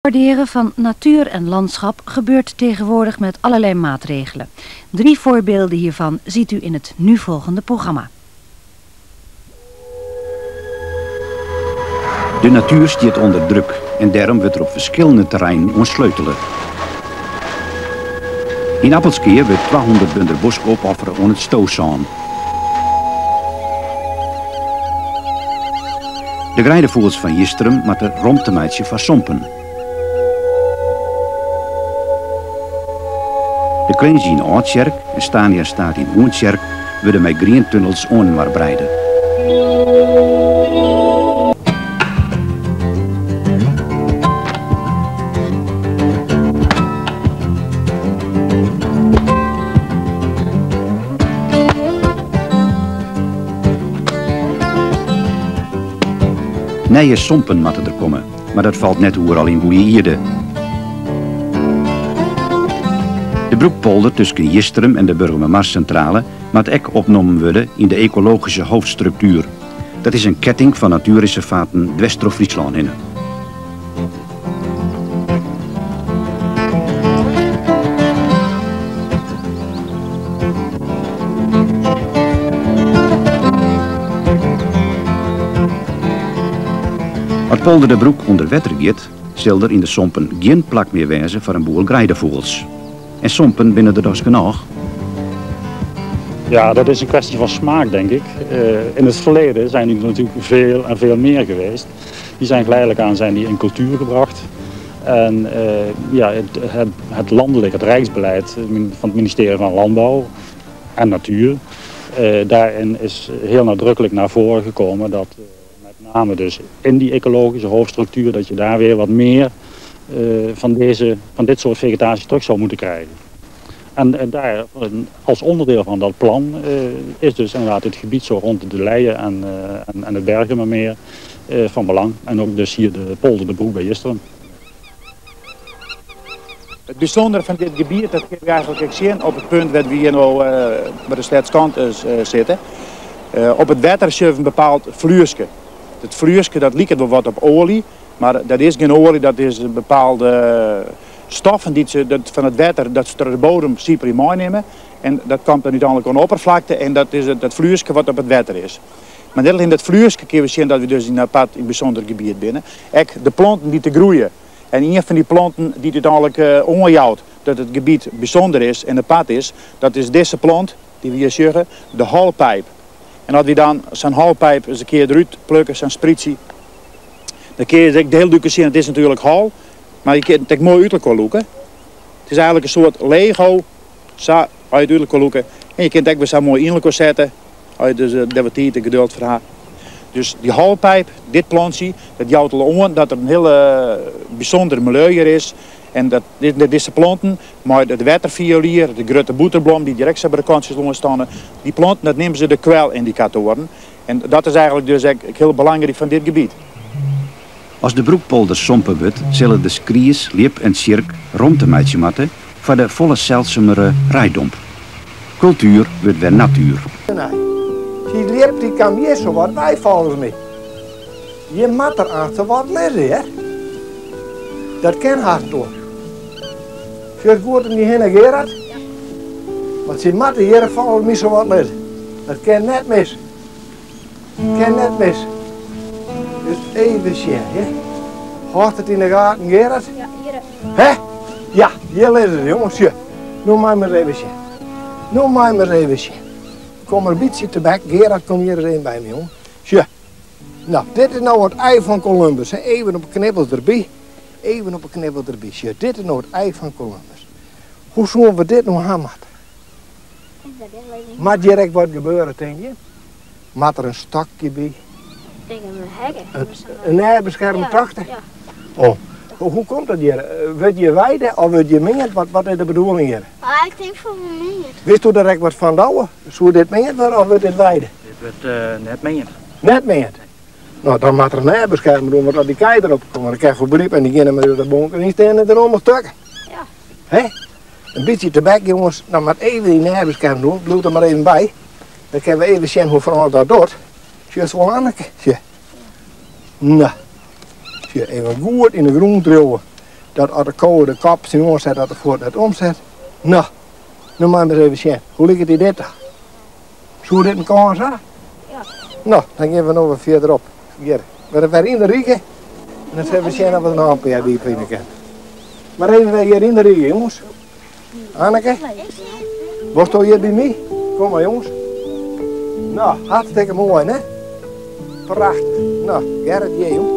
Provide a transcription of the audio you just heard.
Waarderen van natuur en landschap gebeurt tegenwoordig met allerlei maatregelen. Drie voorbeelden hiervan ziet u in het nu volgende programma. De natuur stiert onder druk en daarom wordt er op verschillende terreinen ontsleutelen. In Appelskeer wordt 200 bunder bosk opofferen om het stoosaan. De grijdevoels van Jistrum met de van Sompen. De Queens in en Stania staat in Oentjerk worden met greentunnels onmaarbreiden. Nije sompen moeten er komen, maar dat valt net hoe er al in Boeie broekpolder tussen Jistrum en de Burgermarscentrale moet ook opgenomen worden in de ecologische hoofdstructuur. Dat is een ketting van natuurreservaten Westro-Friesland in. Als polder de broek onder water gaat, er in de sompen geen plak meer wezen voor een boel grijdenvogels. En sompen binnen de genoeg. Ja, dat is een kwestie van smaak, denk ik. Eh, in het verleden zijn die er natuurlijk veel en veel meer geweest. Die zijn geleidelijk aan zijn die in cultuur gebracht. En eh, ja, het, het, landelijk, het rijksbeleid van het ministerie van Landbouw en Natuur... Uh, daarin is heel nadrukkelijk naar voren gekomen dat met name dus in die ecologische hoofdstructuur... dat je daar weer wat meer van, deze, van dit soort vegetatie terug zou moeten krijgen. En, daar, als onderdeel van dat plan uh, is dus inderdaad het gebied zo rond de Leien en, uh, en, en het uh, van belang. En ook dus hier de polder de Broek bij Jisteren. Het bijzondere van dit gebied, dat je eigenlijk zien op het punt waar we hier nou bij de stadskant zitten. op het water een bepaald vloerske. Het vloerske dat lijkt wel wat op olie, maar dat is geen olie, dat is een bepaalde stoffen die ze dat van het water, dat ze de bodem super nemen. En dat komt dan uiteindelijk aan de oppervlakte en dat is het, dat wat op het water is. Maar net in dat vloersje kunnen we zien dat we dus in een pad in bijzonder gebied binnen. Ook de planten die te groeien. En een van die planten die uiteindelijk uh, dat het gebied bijzonder is en een pad is, dat is deze plant, die we hier zeggen, de halpijp. En als we dan zijn halpijp eens een keer eruit plukken, zijn spritsie, dan kun je de hele duidelijk zien, het is natuurlijk hal. Maar je kunt het mooi uit loeken. Het is eigenlijk een soort Lego. Zo, uit loeken. En je kunt het ook zo mooi in zetten. Als je dus wat de geduld voor haar. Dus die halpijp, dit plantje, dat jouwt al om dat er een hele bijzondere milieu is. En dat, dit, deze planten, maar de waterviolier, de grote boeterblom die direct bij de kantjes staan, die planten, dat nemen ze de kwelindicatoren. En dat is eigenlijk dus heel belangrijk van dit gebied. Als de broekpolder sompen wordt, zullen de skries, liep en cirk rond de meidje matten voor de volle zeldzamere rijdomp. Cultuur wordt weer natuur. Nee, die liep die kan hier zo wat bij volgens. Je moet er wat lezen, hè? Dat kan hard door. Zit woord niet heen Gerard? Maar ze moeten hier volgens mij zo wat lezen. Dat kan net mis. Dat kan net mis. Dus even zien, hè. Hoort het in de gaten, Gerard? Ja, hier. Hè? Ja, hier is het, jongens. Ja. Noem mij maar even zien. Noem mij maar even zien. Kom er een beetje te bek. Gerard, kom hier eens een bij me, jongen. Ja. Nou, dit is nou het ei van Columbus. Hè. Even op een knippel erbij. Even op een knippel erbij. Dit is nou het ei van Columbus. Hoe zullen we dit nou gaan, Mat? Maat direct wat gebeuren, denk je? Maat er een stokje bij? Tegen een heggen. Een herbescherming trachten? Ja. Oh, hoe komt dat hier? Wil je weiden of wil je mengen? Wat, wat is de bedoeling hier? Ah, ik denk voor mengen. Wist u direct wat van douwen? Zou dit mengen worden of wil dit weiden? Dit wordt uh, net mengen. Net mengen? Nou, dan moet er een herbescherming doen, want als die kei erop komen, dan krijg je begrip en die beginnen met de bonken en die staan er allemaal stukken. Ja. Hé? Een beetje te bek, jongens. Nou, maar even die herbescherming doen, bloed er maar even bij. Dan kunnen we even zien hoe vooral dat doet. Zie je wel aan? Nou. Zie even goed in de groen trillen. dat als de kolen de kap zien omzet, dat de voort net omzet. Nou, nu maar eens even zien. Hoe ligt het in dit? Zou dit een kans zijn? Ja. Nou, dan gaan we nog wat verderop. Hier, we zijn weer in de Rieke. En dan zijn we zien of we een die vinden kunnen. Maar even weer hier in de Rieke, jongens. Anneke, was je hier bij mij? Kom maar, jongens. Nou, hartstikke mooi, hè? Prachtig. Nou, Gerrit, jij, jong.